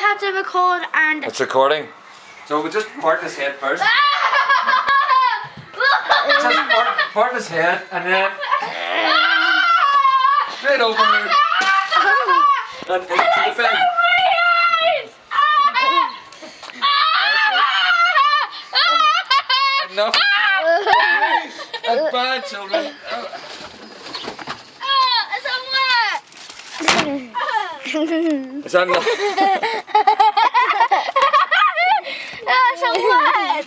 have to record and. It's recording. So we'll just part his head first. just part, part his head and then straight over and into the bin. Enough. That's bad, children. 三个。啊，上怪。